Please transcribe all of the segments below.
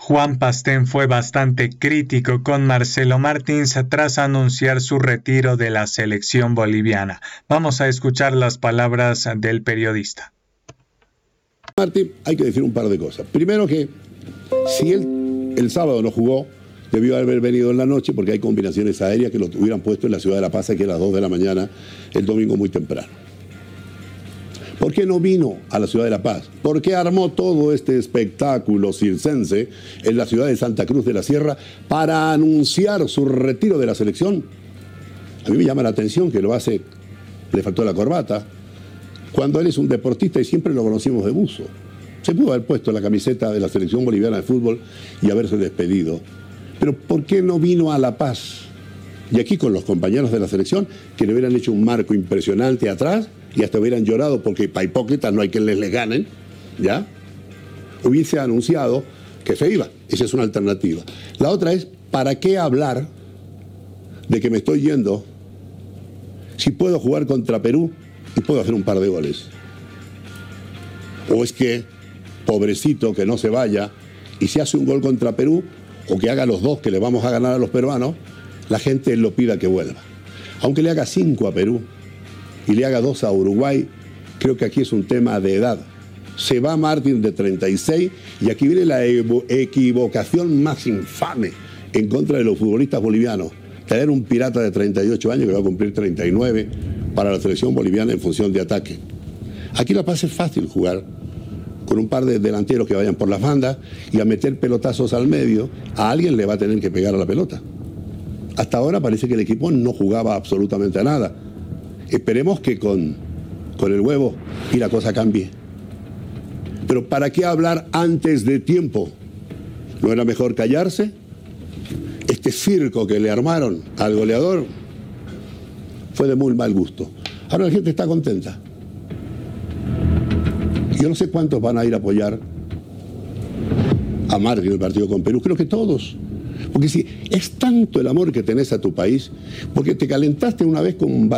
Juan Pastén fue bastante crítico con Marcelo Martins tras anunciar su retiro de la selección boliviana. Vamos a escuchar las palabras del periodista. Martín, hay que decir un par de cosas. Primero que si él el sábado no jugó, debió haber venido en la noche porque hay combinaciones aéreas que lo hubieran puesto en la ciudad de La Paz, que a las 2 de la mañana el domingo muy temprano. ¿Por qué no vino a la ciudad de La Paz? ¿Por qué armó todo este espectáculo circense en la ciudad de Santa Cruz de la Sierra para anunciar su retiro de la selección? A mí me llama la atención que lo hace, le faltó la corbata, cuando él es un deportista y siempre lo conocimos de buzo. Se pudo haber puesto la camiseta de la selección boliviana de fútbol y haberse despedido. Pero ¿por qué no vino a La Paz? Y aquí con los compañeros de la selección, que le hubieran hecho un marco impresionante atrás y hasta hubieran llorado porque para hipócritas no hay que les, les ganen, ¿ya? Hubiese anunciado que se iba. Esa es una alternativa. La otra es, ¿para qué hablar de que me estoy yendo si puedo jugar contra Perú y puedo hacer un par de goles? ¿O es que, pobrecito, que no se vaya y si hace un gol contra Perú o que haga los dos que le vamos a ganar a los peruanos, la gente lo pida que vuelva? Aunque le haga cinco a Perú, y le haga dos a Uruguay, creo que aquí es un tema de edad. Se va Martín de 36 y aquí viene la equivocación más infame en contra de los futbolistas bolivianos. Tener un pirata de 38 años que va a cumplir 39 para la selección boliviana en función de ataque. Aquí la paz es fácil jugar con un par de delanteros que vayan por las bandas y a meter pelotazos al medio, a alguien le va a tener que pegar a la pelota. Hasta ahora parece que el equipo no jugaba absolutamente a nada. Esperemos que con, con el huevo y la cosa cambie. Pero ¿para qué hablar antes de tiempo? ¿No era mejor callarse? Este circo que le armaron al goleador fue de muy mal gusto. Ahora la gente está contenta. Yo no sé cuántos van a ir a apoyar a Martín en el partido con Perú. Creo que todos. Porque si es tanto el amor que tenés a tu país, porque te calentaste una vez con,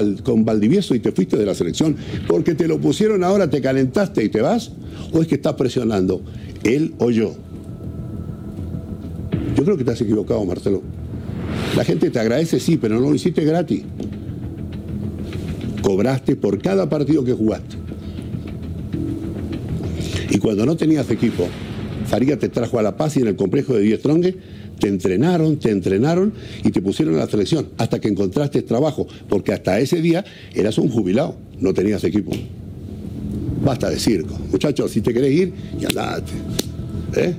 Valdivieso y te fuiste de la selección, porque te lo pusieron ahora, te calentaste y te vas, o es que estás presionando, él o yo. Yo creo que te has equivocado, Marcelo. La gente te agradece, sí, pero no lo hiciste gratis. Cobraste por cada partido que jugaste. Y cuando no tenías equipo, Faría te trajo a La Paz y en el complejo de Diez Trongue te entrenaron, te entrenaron y te pusieron a la selección hasta que encontraste trabajo, porque hasta ese día eras un jubilado, no tenías equipo. Basta de circo. Muchachos, si te querés ir, ya andate. ¿Eh?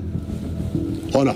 ¿O no?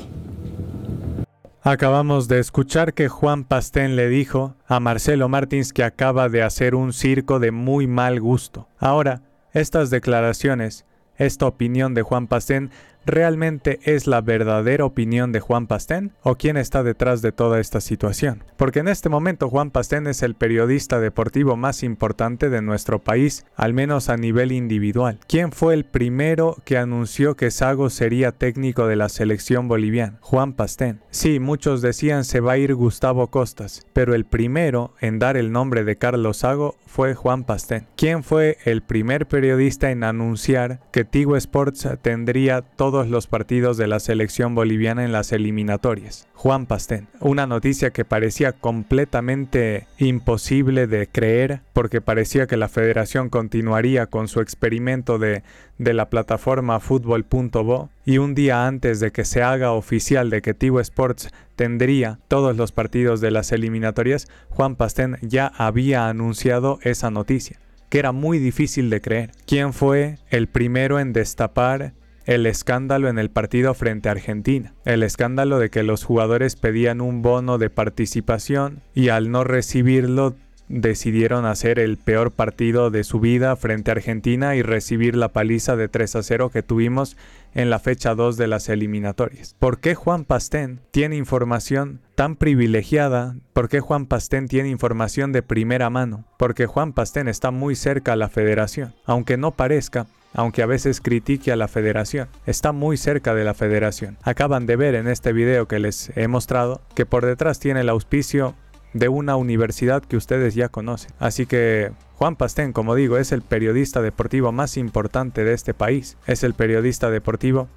Acabamos de escuchar que Juan Pastén le dijo a Marcelo Martins que acaba de hacer un circo de muy mal gusto. Ahora, estas declaraciones, esta opinión de Juan Pastén ¿Realmente es la verdadera opinión de Juan Pastén? ¿O quién está detrás de toda esta situación? Porque en este momento Juan Pastén es el periodista deportivo más importante de nuestro país, al menos a nivel individual. ¿Quién fue el primero que anunció que Sago sería técnico de la selección boliviana? Juan Pastén. Sí, muchos decían se va a ir Gustavo Costas, pero el primero en dar el nombre de Carlos Sago fue Juan Pastén. ¿Quién fue el primer periodista en anunciar que Tigo Sports tendría todo los partidos de la selección boliviana en las eliminatorias. Juan Pastén. Una noticia que parecía completamente imposible de creer porque parecía que la federación continuaría con su experimento de, de la plataforma fútbol.bo y un día antes de que se haga oficial de que Tigo Sports tendría todos los partidos de las eliminatorias, Juan Pastén ya había anunciado esa noticia que era muy difícil de creer. ¿Quién fue el primero en destapar el escándalo en el partido frente a Argentina, el escándalo de que los jugadores pedían un bono de participación y al no recibirlo decidieron hacer el peor partido de su vida frente a Argentina y recibir la paliza de 3 a 0 que tuvimos en la fecha 2 de las eliminatorias. ¿Por qué Juan Pastén tiene información tan privilegiada? ¿Por qué Juan Pastén tiene información de primera mano? Porque Juan Pastén está muy cerca a la federación. Aunque no parezca, aunque a veces critique a la federación. Está muy cerca de la federación. Acaban de ver en este video que les he mostrado que por detrás tiene el auspicio de una universidad que ustedes ya conocen. Así que Juan Pastén, como digo, es el periodista deportivo más importante de este país. Es el periodista deportivo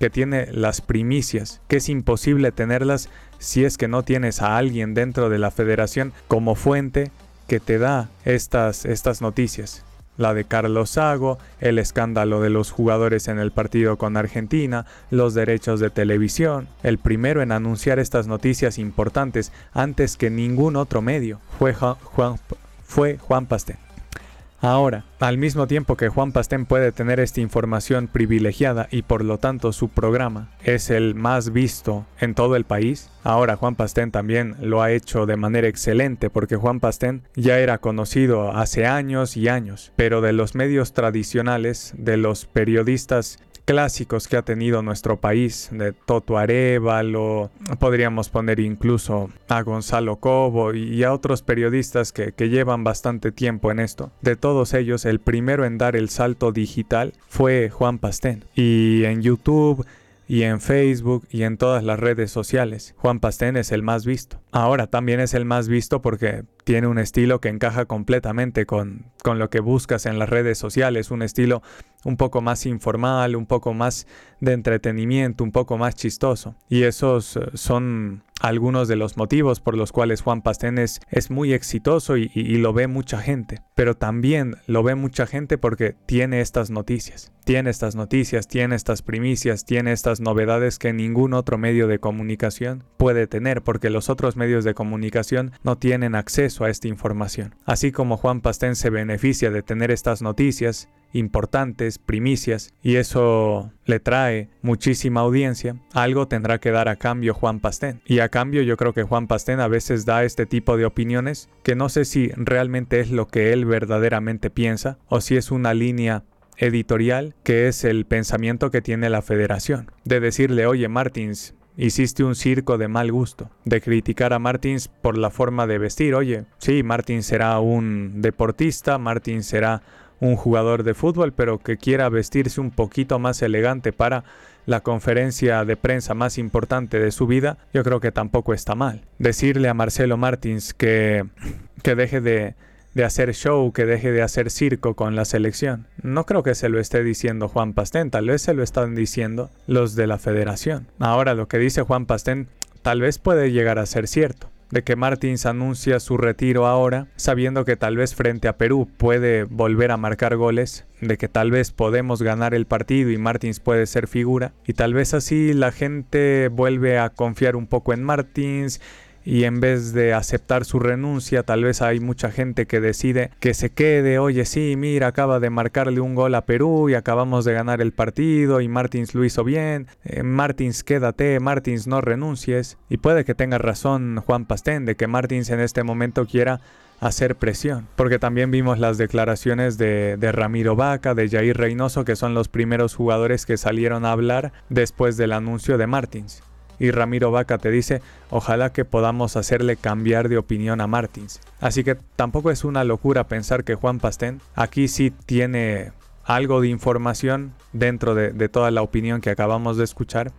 que tiene las primicias, que es imposible tenerlas si es que no tienes a alguien dentro de la federación como fuente que te da estas, estas noticias. La de Carlos Sago, el escándalo de los jugadores en el partido con Argentina, los derechos de televisión. El primero en anunciar estas noticias importantes antes que ningún otro medio fue Juan, fue Pastén. Ahora, al mismo tiempo que Juan Pastén puede tener esta información privilegiada y por lo tanto su programa es el más visto en todo el país, ahora Juan Pastén también lo ha hecho de manera excelente porque Juan Pastén ya era conocido hace años y años, pero de los medios tradicionales, de los periodistas clásicos que ha tenido nuestro país, de Toto Arevalo, podríamos poner incluso a Gonzalo Cobo y a otros periodistas que, llevan bastante tiempo en esto. De todos ellos, el primero en dar el salto digital fue Juan Pastén. Y en YouTube y en Facebook y en todas las redes sociales. Juan Pastén es el más visto. Ahora también es el más visto porque tiene un estilo que encaja completamente con, con lo que buscas en las redes sociales, un estilo un poco más informal, un poco más de entretenimiento, un poco más chistoso. Y esos eh, son algunos de los motivos por los cuales Juan Pastén es, muy exitoso y, lo ve mucha gente. Pero también lo ve mucha gente porque tiene estas noticias. Tiene estas noticias, tiene estas primicias, tiene estas novedades que ningún otro medio de comunicación puede tener porque los otros medios de comunicación no tienen acceso a esta información. Así como Juan Pastén se beneficia de tener estas noticias, importantes, primicias, y eso le trae muchísima audiencia, algo tendrá que dar a cambio Juan Pastén. Y a cambio yo creo que Juan Pastén a veces da este tipo de opiniones que no sé si realmente es lo que él verdaderamente piensa o si es una línea editorial que es el pensamiento que tiene la federación. De decirle, oye Martins, Hiciste un circo de mal gusto, de criticar a Martins por la forma de vestir. Oye, sí, Martins será un deportista, Martins será un jugador de fútbol, pero que quiera vestirse un poquito más elegante para la conferencia de prensa más importante de su vida, yo creo que tampoco está mal. Decirle a Marcelo Martins que, que deje de, de hacer show, que deje de hacer circo con la selección. No creo que se lo esté diciendo Juan Pastén, tal vez se lo están diciendo los de la federación. Ahora lo que dice Juan Pastén tal vez puede llegar a ser cierto de que Martins anuncia su retiro ahora, sabiendo que tal vez frente a Perú puede volver a marcar goles, de que tal vez podemos ganar el partido y Martins puede ser figura, y tal vez así la gente vuelve a confiar un poco en Martins y en vez de aceptar su renuncia, tal vez hay mucha gente que decide que se quede, oye, sí, mira, acaba de marcarle un gol a Perú y acabamos de ganar el partido y Martins lo hizo bien, eh, Martins quédate, Martins no renuncies. Y puede que tenga razón Juan Pastén de que Martins en este momento quiera hacer presión, porque también vimos las declaraciones de, de, Ramiro Vaca, de Jair Reynoso, que son los primeros jugadores que salieron a hablar después del anuncio de Martins. Y Ramiro Vaca te dice, ojalá que podamos hacerle cambiar de opinión a Martins. Así que tampoco es una locura pensar que Juan Pastén aquí sí tiene algo de información dentro de, toda la opinión que acabamos de escuchar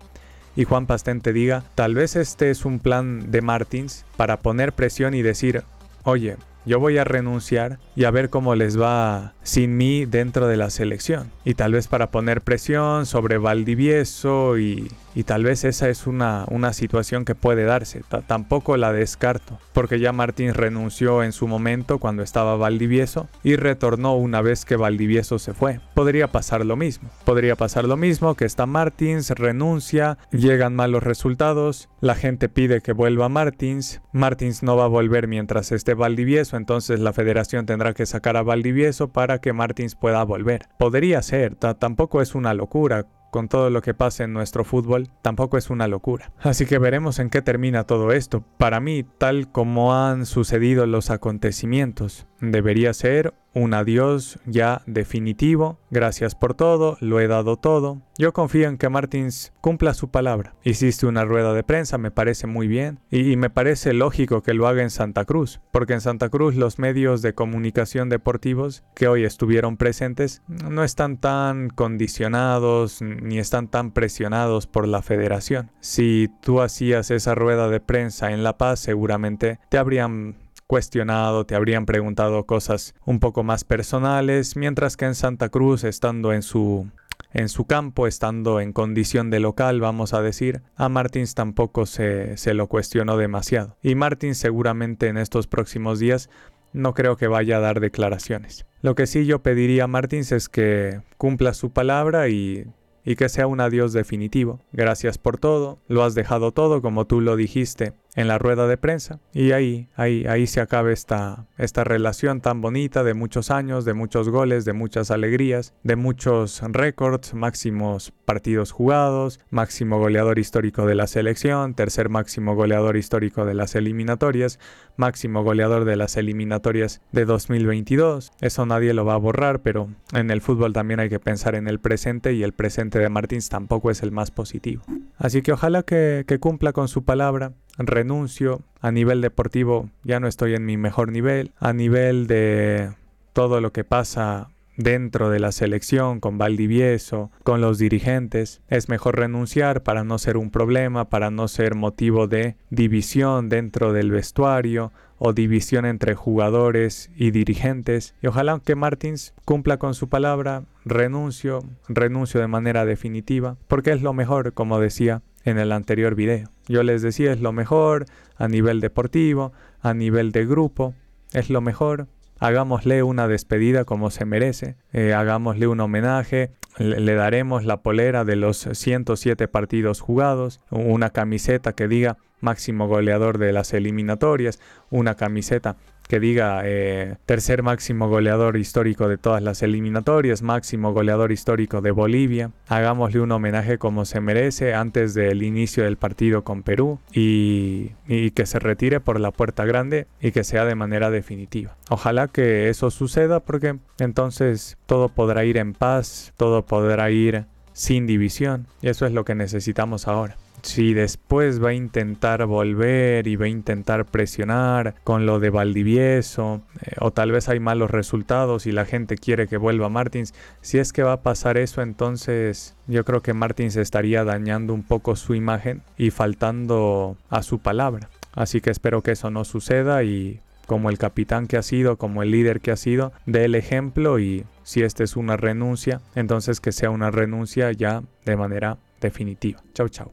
y Juan Pastén te diga, tal vez este es un plan de Martins para poner presión y decir, oye, yo voy a renunciar y a ver cómo les va sin mí dentro de la selección. Y tal vez para poner presión sobre Valdivieso y, tal vez esa es una, una situación que puede darse. tampoco la descarto, porque ya Martín renunció en su momento cuando estaba Valdivieso y retornó una vez que Valdivieso se fue. Podría pasar lo mismo. Podría pasar lo mismo que está Martins, renuncia, llegan malos resultados, la gente pide que vuelva Martins, Martins no va a volver mientras esté Valdivieso, entonces la federación tendrá que sacar a Valdivieso para que Martins pueda volver. Podría ser, tampoco es una locura con todo lo que pasa en nuestro fútbol, tampoco es una locura. Así que veremos en qué termina todo esto. Para mí, tal como han sucedido los acontecimientos, debería ser un adiós ya definitivo. Gracias por todo, lo he dado todo. Yo confío en que Martins cumpla su palabra. Hiciste una rueda de prensa, me parece muy bien. Y, me parece lógico que lo haga en Santa Cruz, porque en Santa Cruz los medios de comunicación deportivos que hoy estuvieron presentes no están tan condicionados ni están tan presionados por la federación. Si tú hacías esa rueda de prensa en La Paz, seguramente te habrían cuestionado, te habrían preguntado cosas un poco más personales, mientras que en Santa Cruz, estando en su en su campo, estando en condición de local, vamos a decir, a Martins tampoco se, se lo cuestionó demasiado. Y Martins seguramente en estos próximos días no creo que vaya a dar declaraciones. Lo que sí yo pediría a Martins es que cumpla su palabra y y que sea un adiós definitivo. Gracias por todo, lo has dejado todo como tú lo dijiste en la rueda de prensa y ahí, ahí, ahí se acaba esta, esta relación tan bonita de muchos años, de muchos goles, de muchas alegrías, de muchos récords, máximos partidos jugados, máximo goleador histórico de la selección, tercer máximo goleador histórico de las eliminatorias, máximo goleador de las eliminatorias de 2022. Eso nadie lo va a borrar, pero en el fútbol también hay que pensar en el presente y el presente de Martins tampoco es el más positivo. Así que ojalá que, que cumpla con su palabra renuncio, a nivel deportivo ya no estoy en mi mejor nivel, a nivel de todo lo que pasa dentro de la selección, con Valdivieso, con los dirigentes. Es mejor renunciar para no ser un problema, para no ser motivo de división dentro del vestuario o división entre jugadores y dirigentes. Y ojalá que Martins cumpla con su palabra, renuncio, renuncio de manera definitiva, porque es lo mejor, como decía, en el anterior video. Yo les decía es lo mejor a nivel deportivo, a nivel de grupo, es lo mejor. Hagámosle una despedida como se merece, eh, hagámosle un homenaje, le, le daremos la polera de los 107 partidos jugados, una camiseta que diga máximo goleador de las eliminatorias, una camiseta que diga eh, tercer máximo goleador histórico de todas las eliminatorias, máximo goleador histórico de Bolivia. Hagámosle un homenaje como se merece antes del inicio del partido con Perú y, y que se retire por la puerta grande y que sea de manera definitiva. Ojalá que eso suceda porque entonces todo podrá ir en paz, todo podrá ir sin división y eso es lo que necesitamos ahora si después va a intentar volver y va a intentar presionar con lo de Valdivieso, eh, o tal vez hay malos resultados y la gente quiere que vuelva Martins, si es que va a pasar eso, entonces yo creo que Martins estaría dañando un poco su imagen y faltando a su palabra. Así que espero que eso no suceda y como el capitán que ha sido, como el líder que ha sido, dé el ejemplo y si esta es una renuncia, entonces que sea una renuncia ya de manera definitiva. Chau, chau.